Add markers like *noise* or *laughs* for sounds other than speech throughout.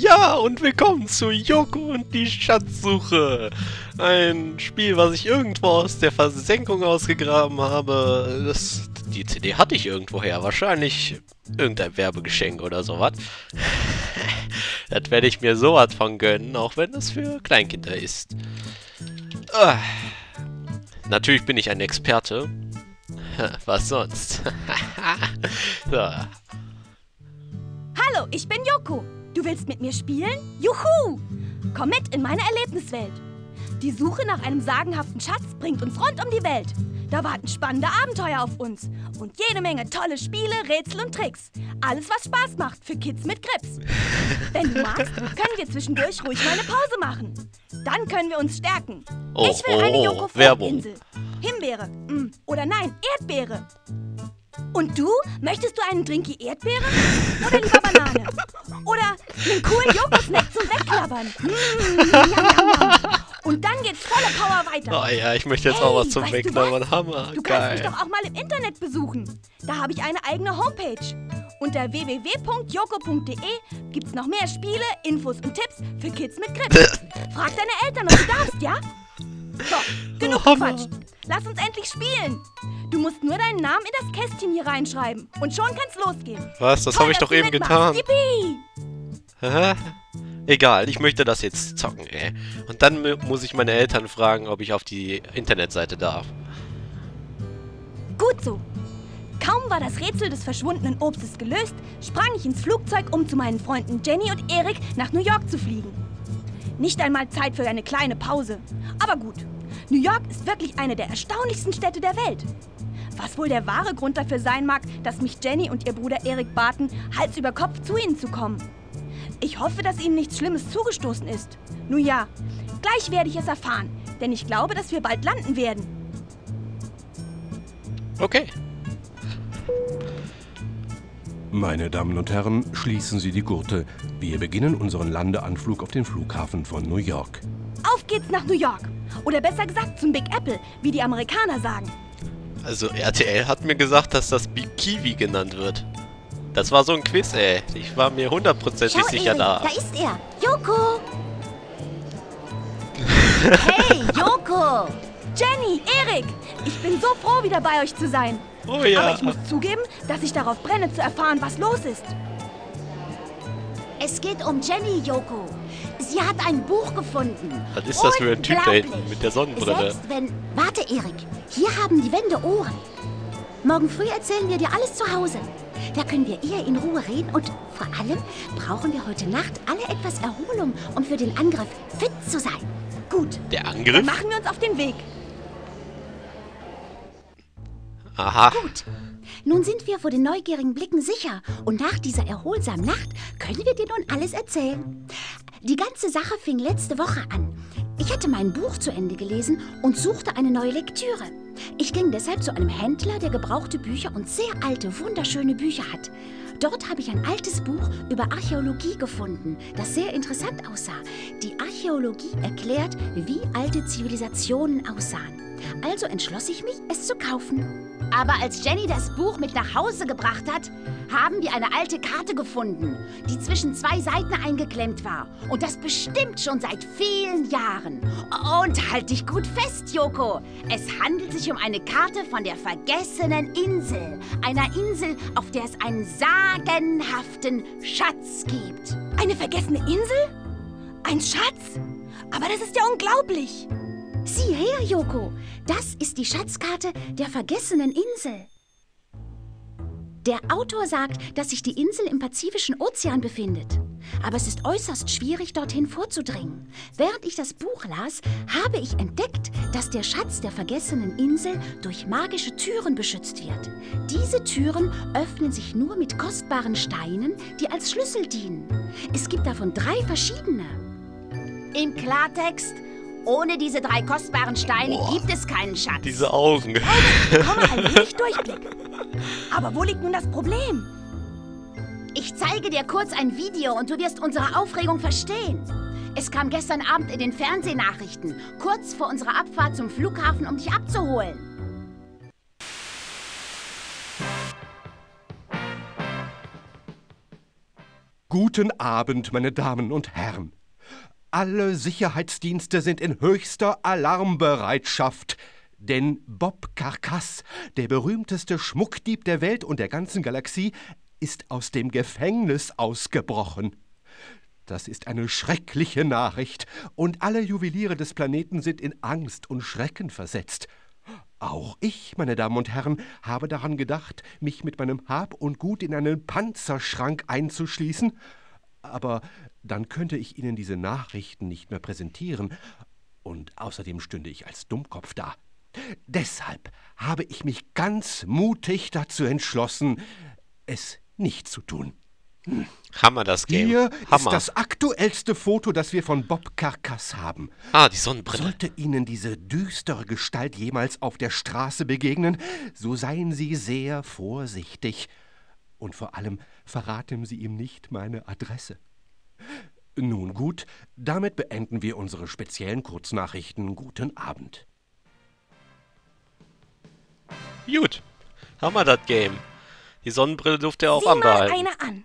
Ja, und willkommen zu Joko und die Schatzsuche. Ein Spiel, was ich irgendwo aus der Versenkung ausgegraben habe. Das, die CD hatte ich irgendwoher. Wahrscheinlich irgendein Werbegeschenk oder sowas. *laughs* das werde ich mir sowas von gönnen, auch wenn es für Kleinkinder ist. Ah. Natürlich bin ich ein Experte. *laughs* Was sonst? *laughs* so. Hallo, ich bin Joko. Du willst mit mir spielen? Juhu! Komm mit in meine Erlebniswelt. Die Suche nach einem sagenhaften Schatz bringt uns rund um die Welt. Da warten spannende Abenteuer auf uns und jede Menge tolle Spiele, Rätsel und Tricks. Alles, was Spaß macht für Kids mit Grips. Wenn du magst, können wir zwischendurch ruhig mal eine Pause machen. Dann können wir uns stärken. Oh, ich will eine oh, Joko-Insel. Himbeere. Mm, oder nein, Erdbeere. Und du? Möchtest du einen Drinky Erdbeere? Oder lieber Banane? Oder einen coolen Joghurt-Snack zum Wegklappern? Mm, Und dann geht's volle Power weiter. Oh ja, ich möchte jetzt hey, auch was zum Wegklappern. Hammer, Du geil. kannst mich doch auch mal im Internet besuchen. Da habe ich eine eigene Homepage. Unter www.joko.de gibt's noch mehr Spiele, Infos und Tipps für Kids mit Grips. *laughs* Frag deine Eltern, ob du darfst, ja? So, genug oh, Quatsch. Lass uns endlich spielen. Du musst nur deinen Namen in das Kästchen hier reinschreiben. Und schon kann's losgehen. Was? Das habe ich doch eben getan. Yippie! Hä? Egal, ich möchte das jetzt zocken, ey. Und dann muss ich meine Eltern fragen, ob ich auf die Internetseite darf. Gut so. Kaum war das Rätsel des verschwundenen Obstes gelöst, sprang ich ins Flugzeug, um zu meinen Freunden Jenny und Erik nach New York zu fliegen. Nicht einmal Zeit für eine kleine Pause. Aber gut, New York ist wirklich eine der erstaunlichsten Städte der Welt. Was wohl der wahre Grund dafür sein mag, dass mich Jenny und ihr Bruder Erik baten, Hals über Kopf zu ihnen zu kommen. Ich hoffe, dass ihnen nichts Schlimmes zugestoßen ist. Nun ja, gleich werde ich es erfahren, denn ich glaube, dass wir bald landen werden. Okay. Meine Damen und Herren, schließen Sie die Gurte. Wir beginnen unseren Landeanflug auf den Flughafen von New York. Auf geht's nach New York! Oder besser gesagt zum Big Apple, wie die Amerikaner sagen. Also RTL hat mir gesagt, dass das Big Kiwi genannt wird. Das war so ein Quiz, ey. Ich war mir hundertprozentig sicher da. Da ist er. Joko! *laughs* hey, Joko! Jenny, Erik! Ich bin so froh, wieder bei euch zu sein. Oh ja. Aber ich muss zugeben, dass ich darauf brenne, zu erfahren, was los ist. Es geht um Jenny, Joko. Sie hat ein Buch gefunden. Was ist das für ein Typ da hinten mit der Sonnenbrille? Selbst wenn... Warte, Erik. Hier haben die Wände Ohren. Morgen früh erzählen wir dir alles zu Hause. Da können wir eher in Ruhe reden und vor allem brauchen wir heute Nacht alle etwas Erholung, um für den Angriff fit zu sein. Gut. Der Angriff? Dann machen wir uns auf den Weg. Aha. Gut. Nun sind wir vor den neugierigen Blicken sicher und nach dieser erholsamen Nacht können wir dir nun alles erzählen. Die ganze Sache fing letzte Woche an. Ich hatte mein Buch zu Ende gelesen und suchte eine neue Lektüre. Ich ging deshalb zu einem Händler, der gebrauchte Bücher und sehr alte, wunderschöne Bücher hat. Dort habe ich ein altes Buch über Archäologie gefunden, das sehr interessant aussah. Die Archäologie erklärt, wie alte Zivilisationen aussahen. Also entschloss ich mich, es zu kaufen. Aber als Jenny das Buch mit nach Hause gebracht hat, haben wir eine alte Karte gefunden, die zwischen zwei Seiten eingeklemmt war. Und das bestimmt schon seit vielen Jahren. Und halt dich gut fest, Joko. Es handelt sich um eine Karte von der vergessenen Insel. Einer Insel, auf der es einen sagenhaften Schatz gibt. Eine vergessene Insel? Ein Schatz? Aber das ist ja unglaublich. Sieh her, Joko. Das ist die Schatzkarte der vergessenen Insel. Der Autor sagt, dass sich die Insel im Pazifischen Ozean befindet. Aber es ist äußerst schwierig, dorthin vorzudringen. Während ich das Buch las, habe ich entdeckt, dass der Schatz der vergessenen Insel durch magische Türen beschützt wird. Diese Türen öffnen sich nur mit kostbaren Steinen, die als Schlüssel dienen. Es gibt davon drei verschiedene. Im Klartext, ohne diese drei kostbaren Steine Boah, gibt es keinen Schatz. Diese Augen. Komm mal, nicht Durchblick. Aber wo liegt nun das Problem? Ich zeige dir kurz ein Video und du wirst unsere Aufregung verstehen. Es kam gestern Abend in den Fernsehnachrichten, kurz vor unserer Abfahrt zum Flughafen, um dich abzuholen. Guten Abend, meine Damen und Herren. Alle Sicherheitsdienste sind in höchster Alarmbereitschaft. Denn Bob Carcass, der berühmteste Schmuckdieb der Welt und der ganzen Galaxie, ist aus dem Gefängnis ausgebrochen. Das ist eine schreckliche Nachricht, und alle Juweliere des Planeten sind in Angst und Schrecken versetzt. Auch ich, meine Damen und Herren, habe daran gedacht, mich mit meinem Hab und Gut in einen Panzerschrank einzuschließen, aber dann könnte ich Ihnen diese Nachrichten nicht mehr präsentieren, und außerdem stünde ich als Dummkopf da. Deshalb habe ich mich ganz mutig dazu entschlossen, es nicht zu tun. Hammer, das Game. Hier Hammer. ist das aktuellste Foto, das wir von Bob Carcass haben. ah, die Sonnenbrille. Sollte Ihnen diese düstere Gestalt jemals auf der Straße begegnen, so seien Sie sehr vorsichtig. Und vor allem verraten Sie ihm nicht meine Adresse. Nun gut, damit beenden wir unsere speziellen Kurznachrichten. Guten Abend. Gut. Hammer, das Game. Die Sonnenbrille durfte er auch Sieh mal anbehalten. einer an.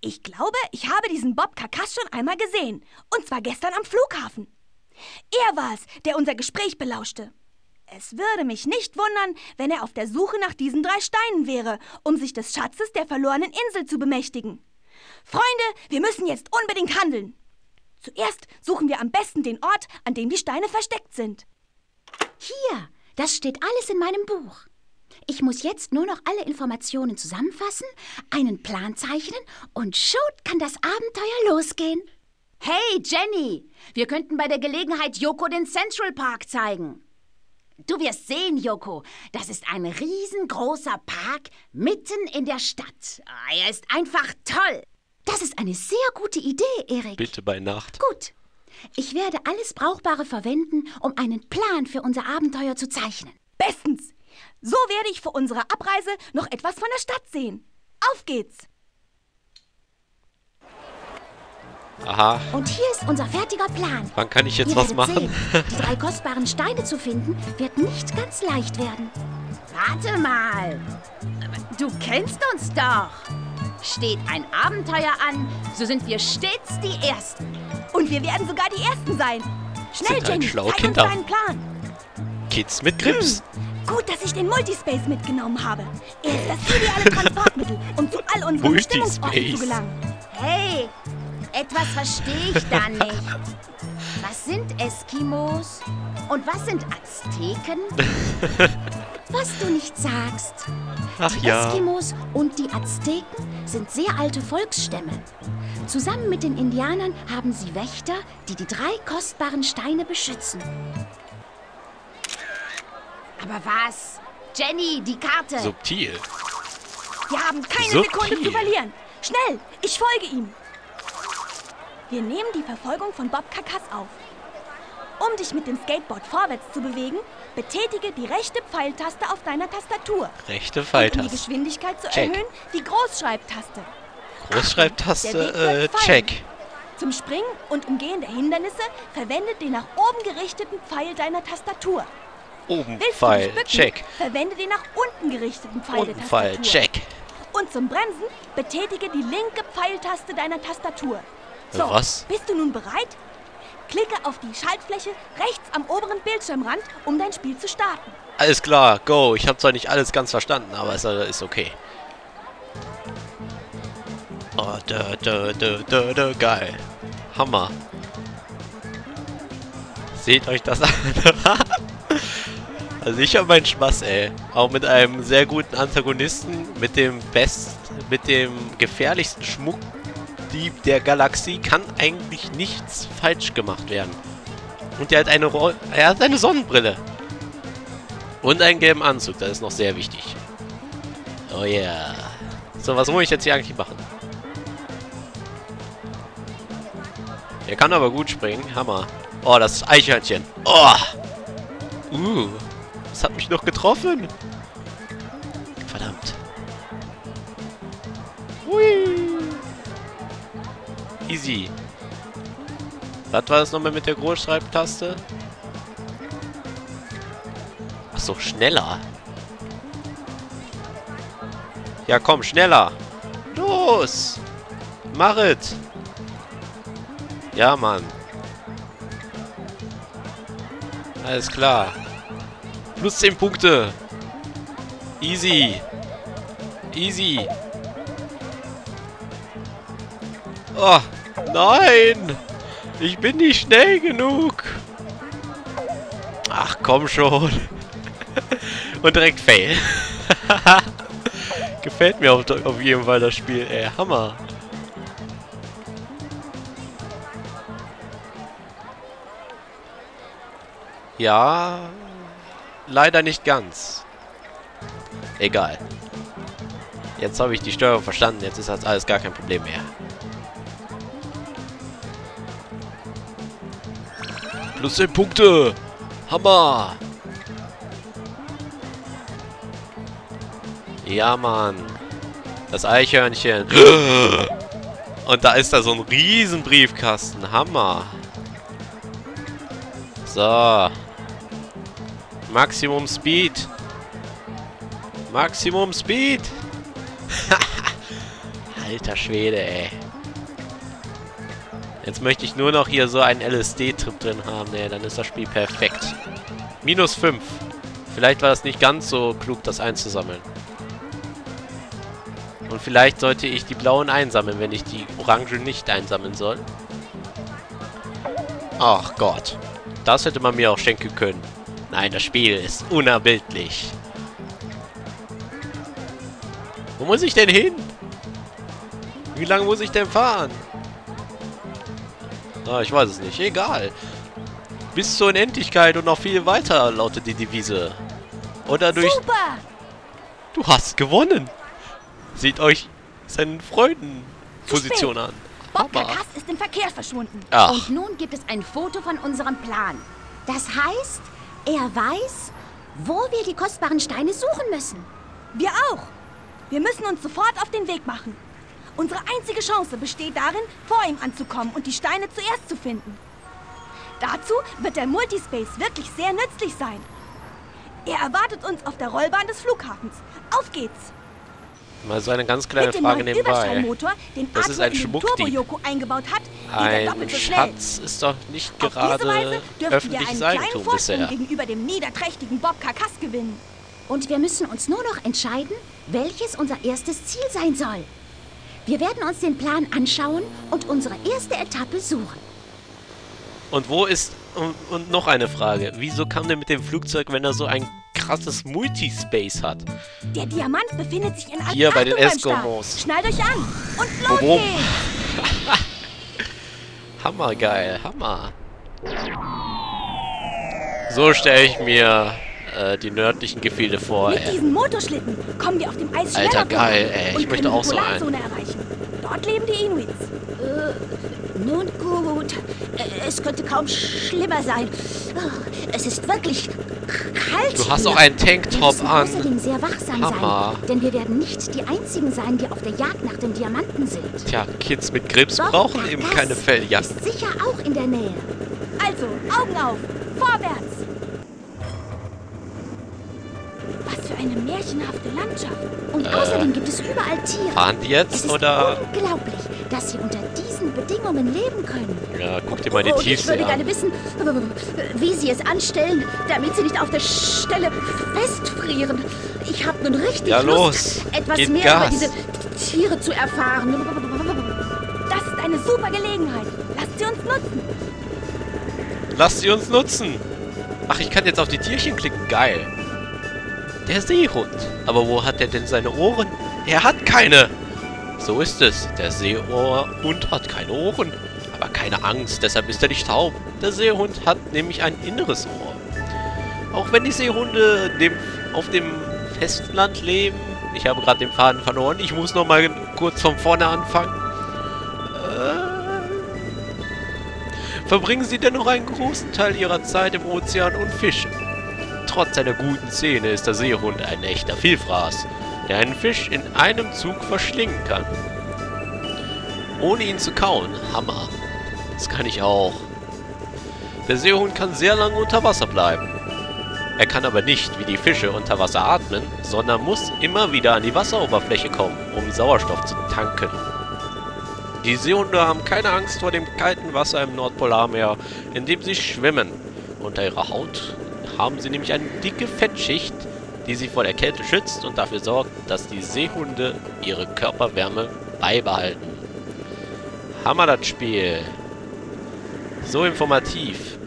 Ich glaube, ich habe diesen Bob Karkass schon einmal gesehen. Und zwar gestern am Flughafen. Er war es, der unser Gespräch belauschte. Es würde mich nicht wundern, wenn er auf der Suche nach diesen drei Steinen wäre, um sich des Schatzes der verlorenen Insel zu bemächtigen. Freunde, wir müssen jetzt unbedingt handeln. Zuerst suchen wir am besten den Ort, an dem die Steine versteckt sind. Hier, das steht alles in meinem Buch. Ich muss jetzt nur noch alle Informationen zusammenfassen, einen Plan zeichnen und schon kann das Abenteuer losgehen. Hey, Jenny, wir könnten bei der Gelegenheit Yoko den Central Park zeigen. Du wirst sehen, Yoko, das ist ein riesengroßer Park mitten in der Stadt. Er ist einfach toll. Das ist eine sehr gute Idee, Erik. Bitte bei Nacht. Gut. Ich werde alles Brauchbare verwenden, um einen Plan für unser Abenteuer zu zeichnen. Bestens. So werde ich vor unserer Abreise noch etwas von der Stadt sehen. Auf geht's. Aha. Und hier ist unser fertiger Plan. Wann kann ich jetzt Ihr was machen? Sehen, die drei kostbaren Steine zu finden, wird nicht ganz leicht werden. Warte mal. Du kennst uns doch. Steht ein Abenteuer an, so sind wir stets die Ersten. Und wir werden sogar die Ersten sein. Schnell, Sind halt Jenny, schlaue zeig uns deinen Plan. Kids mit Grips. Gut, dass ich den Multispace mitgenommen habe. Er ist das ideale Transportmittel, um zu all unseren. Bestimmungsorten zu gelangen. Hey, etwas verstehe ich da nicht. Was sind Eskimos? Und was sind Azteken? Was du nicht sagst. Ach Die ja. Eskimos und die Azteken sind sehr alte Volksstämme. Zusammen mit den Indianern haben sie Wächter, die die drei kostbaren Steine beschützen. Aber was? Jenny, die Karte. Subtil. Wir haben keine Subtil. Sekunde zu verlieren. Schnell, ich folge ihm. Wir nehmen die Verfolgung von Bob Kakas auf. Um dich mit dem Skateboard vorwärts zu bewegen, betätige die rechte Pfeiltaste auf deiner Tastatur. Rechte Und um die Pfeiltaste. Geschwindigkeit zu Check. erhöhen, die Großschreibtaste. Großschreibtaste, äh, check. Zum Springen und Umgehen der Hindernisse verwende den nach oben gerichteten Pfeil deiner Tastatur. Oben Willst Pfeil, bücken, check. verwende den nach unten gerichteten Pfeil Unten der Pfeil, Tastatur. check. Und zum Bremsen betätige die linke Pfeiltaste deiner Tastatur. So, Was? bist du nun bereit? Klicke auf die Schaltfläche rechts am oberen Bildschirmrand, um dein Spiel zu starten. Alles klar, go. Ich habe zwar nicht alles ganz verstanden, aber es äh, ist okay. Oh, da, da, da, da, da, geil. Hammer. Seht euch das *laughs* an. also ich habe meinen Spaß, ey. Auch mit einem sehr guten Antagonisten, mit dem best, mit dem gefährlichsten Schmuckdieb der Galaxie kann eigentlich nichts falsch gemacht werden. Und er hat eine, Ro er hat eine Sonnenbrille. Und einen gelben Anzug, das ist noch sehr wichtig. Oh yeah. So, was muss ich jetzt hier eigentlich machen? Der kann aber gut springen. Hammer. Oh, das Eichhörnchen. Oh. Uh. Das hat mich noch getroffen. Verdammt. Hui. Easy. Was war das nochmal mit der Großschreibtaste? Ach so, schneller. Ja, komm, schneller. Los. Mach es! Ja, Mann. Alles klar. Plus 10 Punkte. Easy. Easy. Oh, nein! Ich bin nicht schnell genug. Ach, komm schon. *laughs* Und direkt Fail. *laughs* Gefällt mir auf, auf jeden Fall das Spiel, ey. Hammer. Ja, leider nicht ganz. Egal. Jetzt habe ich die Steuerung verstanden. Jetzt ist das alles gar kein Problem mehr. Plus 10 Punkte. Hammer. Ja, Mann. Das Eichhörnchen. *gasps* Und da ist da so ein riesen Briefkasten. Hammer. So. Maximum Speed. Maximum Speed. *laughs* Alter Schwede, ey. Jetzt möchte ich nur noch hier so einen LSD-Trip drin haben. Ne, dann ist das Spiel perfekt. Minus 5. Vielleicht war das nicht ganz so klug, das einzusammeln. Und vielleicht sollte ich die blauen einsammeln, wenn ich die orangen nicht einsammeln soll. Ach Gott. Das hätte man mir auch schenken können. Nein, das Spiel ist unerbildlich. Wo muss ich denn hin? Wie lange muss ich denn fahren? Ah, ich weiß es nicht. Egal. Bis zur Unendlichkeit und noch viel weiter, lautet die Devise. Oder durch... Super! Du hast gewonnen. Seht euch seinen Freunden Position an. Bob. Karkass ist im Verkehr verschwunden. Ach, Und nun gibt es ein Foto von unserem Plan. Das heißt, er weiß, wo wir die kostbaren Steine suchen müssen. Wir auch. Wir müssen uns sofort auf den Weg machen. Unsere einzige Chance besteht darin, vor ihm anzukommen und die Steine zuerst zu finden. Dazu wird der Multispace wirklich sehr nützlich sein. Er erwartet uns auf der Rollbahn des Flughafens. Auf geht's! mal so eine ganz kleine Frage nebenbei. Den Das ist ein in den Schmuckdieb. Ein doppelt so schnell. Schatz ist doch nicht Auf diese gerade Weise dürften wir öffentliches einen kleinen Eigentum Vorsprung bisher. gegenüber dem niederträchtigen Bob Karkass gewinnen. Und wir müssen uns nur noch entscheiden, welches unser erstes Ziel sein soll. Wir werden uns den Plan anschauen und unsere erste Etappe suchen. Und wo ist... Und, und noch eine Frage. Wieso kam der mit dem Flugzeug, wenn er so ein krasses Multispace hat? Der Diamant befindet sich in Antarktis Hier bei den Eskimos. Schnallt euch an und los Warum? geht's! *laughs* Hammergeil, Hammer. So stelle ich mir äh, die nördlichen Gefilde vor, Mit ey. diesen Motorschlitten kommen wir auf dem Eis Alter, geil, ey. Ich möchte auch so einen. Erreichen. Dort leben die Inuits. Nun gut, Äh, es könnte kaum schlimmer sein. Oh, Es ist wirklich kalt. Du hast hier. auch einen Tanktop an. außerdem sehr wachsam Hammer. sein, denn wir werden nicht die Einzigen sein, die auf der Jagd nach dem Diamanten sind. Tja, Kids mit Grips Bob brauchen eben keine Felljagd. Ist sicher auch in der Nähe. Also, Augen auf, vorwärts! Eine märchenhafte Landschaft. Und außerdem gibt es überall Tiere. Fahren die Es jetzt ist oder... unglaublich, dass sie unter diesen Bedingungen leben können. Ja, guck dir mal die ich Tiefsee würde gerne an. wissen, wie sie es anstellen, damit sie nicht auf der Stelle festfrieren. Ich habe nun richtig Ja, Lust, los. etwas Gib mehr Gas. über diese Tiere zu erfahren. Das ist eine super Gelegenheit. Lasst sie uns nutzen. Lasst sie uns nutzen. Ach, ich kann jetzt auf die Tierchen klicken. Geil. Der Seehund. Aber wo hat er denn seine Ohren? Er hat keine. So ist es. Der Seehund hat keine Ohren. Aber keine Angst, deshalb ist er nicht taub. Der Seehund hat nämlich ein inneres Ohr. Auch wenn die Seehunde dem, auf dem Festland leben. Ich habe gerade den Faden verloren. Ich muss noch mal kurz von vorne anfangen. Äh, verbringen sie dennoch einen großen Teil ihrer Zeit im Ozean und fischen. Trotz seiner guten Zähne ist der Seehund ein echter Vielfraß, der einen Fisch in einem Zug verschlingen kann. Ohne ihn zu kauen. Hammer. Das kann ich auch. Der Seehund kann sehr lange unter Wasser bleiben. Er kann aber nicht wie die Fische unter Wasser atmen, sondern muss immer wieder an die Wasseroberfläche kommen, um Sauerstoff zu tanken. Die Seehunde haben keine Angst vor dem kalten Wasser im Nordpolarmeer, in dem sie schwimmen. Unter ihrer Haut haben sie nämlich eine dicke Fettschicht, die sie vor der Kälte schützt und dafür sorgt, dass die Seehunde ihre Körperwärme beibehalten. Hammer das Spiel. So informativ.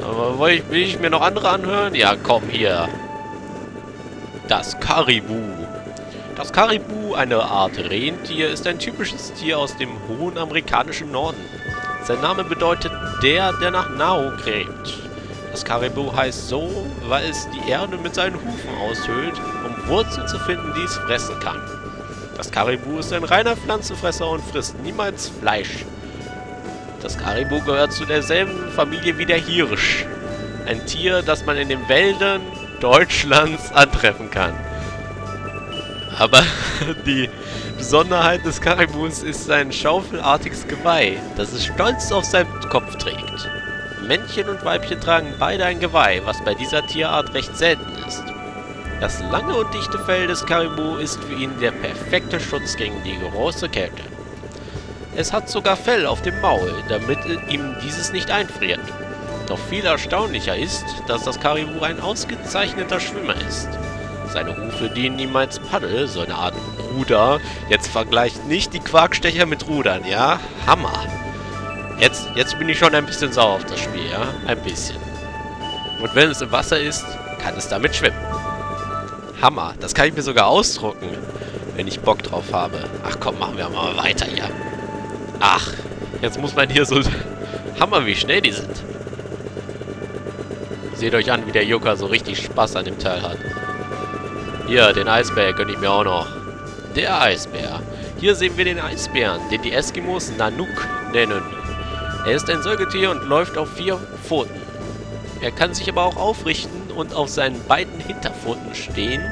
Aber will ich, will ich mir noch andere anhören? Ja, komm hier. Das Karibu. Das Karibu, eine Art Rentier, ist ein typisches Tier aus dem hohen amerikanischen Norden. Sein Name bedeutet der, der nach Nahrung gräbt. Das Karibu heißt so, weil es die Erde mit seinen Hufen aushöhlt, um Wurzeln zu finden, die es fressen kann. Das Karibu ist ein reiner Pflanzenfresser und frisst niemals Fleisch. Das Karibu gehört zu derselben Familie wie der Hirsch. Ein Tier, das man in den Wäldern Deutschlands antreffen kann. Aber *laughs* die Besonderheit des Karibus ist sein schaufelartiges Geweih, das es stolz auf seinem Kopf trägt. Männchen und Weibchen tragen beide ein Geweih, was bei dieser Tierart recht selten ist. Das lange und dichte Fell des Karibu ist für ihn der perfekte Schutz gegen die große Kälte. Es hat sogar Fell auf dem Maul, damit ihm dieses nicht einfriert. Doch viel erstaunlicher ist, dass das Karibu ein ausgezeichneter Schwimmer ist. Seine Hufe dienen ihm als Paddel, so eine Art Ruder. Jetzt vergleicht nicht die Quarkstecher mit Rudern, ja? Hammer! Jetzt, jetzt bin ich schon ein bisschen sauer auf das Spiel, ja? Ein bisschen. Und wenn es im Wasser ist, kann es damit schwimmen. Hammer, das kann ich mir sogar ausdrucken, wenn ich Bock drauf habe. Ach komm, machen wir mal weiter hier. Ach, jetzt muss man hier so... *laughs* Hammer, wie schnell die sind. Seht euch an, wie der Joker so richtig Spaß an dem Teil hat. Hier, den Eisbär gönne ich mir auch noch. Der Eisbär. Hier sehen wir den Eisbären, den die Eskimos Nanook nennen. Er ist ein Säugetier und läuft auf vier Pfoten. Er kann sich aber auch aufrichten und auf seinen beiden Hinterpfoten stehen,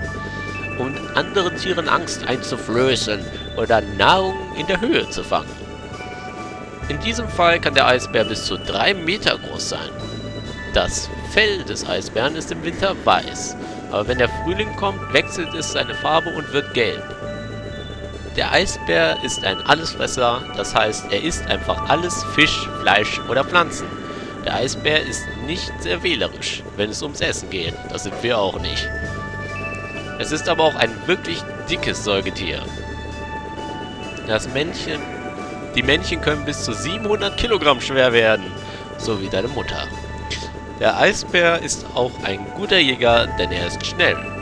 um anderen Tieren Angst einzuflößen oder Nahrung in der Höhe zu fangen. In diesem Fall kann der Eisbär bis zu drei Meter groß sein. Das Fell des Eisbären ist im Winter weiß, aber wenn der Frühling kommt, wechselt es seine Farbe und wird gelb. Der Eisbär ist ein Allesfresser, das heißt, er isst einfach alles Fisch, Fleisch oder Pflanzen. Der Eisbär ist nicht sehr wählerisch, wenn es ums Essen geht. Das sind wir auch nicht. Es ist aber auch ein wirklich dickes Säugetier. Das Männchen, die Männchen können bis zu 700 Kilogramm schwer werden, so wie deine Mutter. Der Eisbär ist auch ein guter Jäger, denn er ist schnell.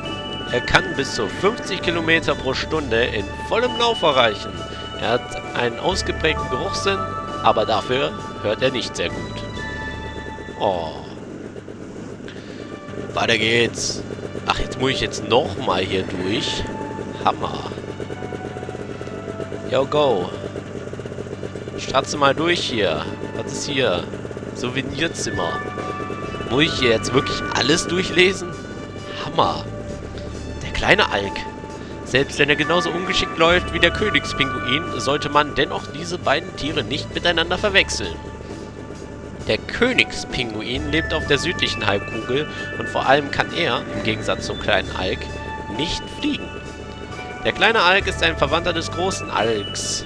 Er kann bis zu 50 Kilometer pro Stunde in vollem Lauf erreichen. Er hat einen ausgeprägten Geruchssinn, aber dafür hört er nicht sehr gut. Oh. Weiter geht's. Ach, jetzt muss ich jetzt nochmal hier durch. Hammer. Yo, go. Stratze mal durch hier. Was ist hier? Souvenirzimmer. Muss ich hier jetzt wirklich alles durchlesen? Hammer. Kleine Alk. Selbst wenn er genauso ungeschickt läuft wie der Königspinguin, sollte man dennoch diese beiden Tiere nicht miteinander verwechseln. Der Königspinguin lebt auf der südlichen Halbkugel und vor allem kann er, im Gegensatz zum kleinen Alk, nicht fliegen. Der kleine Alk ist ein Verwandter des großen Alks,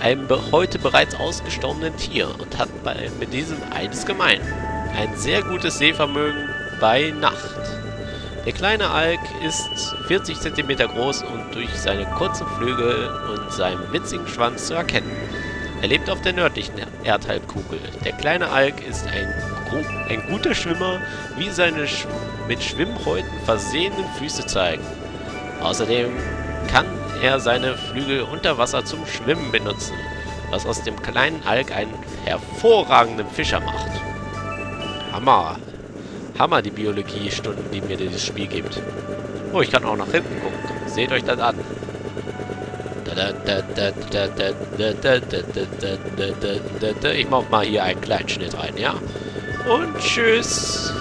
einem heute bereits ausgestorbenen Tier und hat bei, mit diesem eines gemein. Ein sehr gutes Sehvermögen bei Nacht. Der kleine Alk ist 40 cm groß und durch seine kurzen Flügel und seinen winzigen Schwanz zu erkennen. Er lebt auf der nördlichen Erdhalbkugel. Der kleine Alk ist ein, ein guter Schwimmer, wie seine sch mit Schwimmhäuten versehenen Füße zeigen. Außerdem kann er seine Flügel unter Wasser zum Schwimmen benutzen, was aus dem kleinen Alk einen hervorragenden Fischer macht. Hammer. Hammer, die Biologiestunden, die mir dieses Spiel gibt. Oh, ich kann auch nach hinten gucken. Seht euch das an. Ich mach mal hier einen kleinen Schnitt rein, ja? Und tschüss.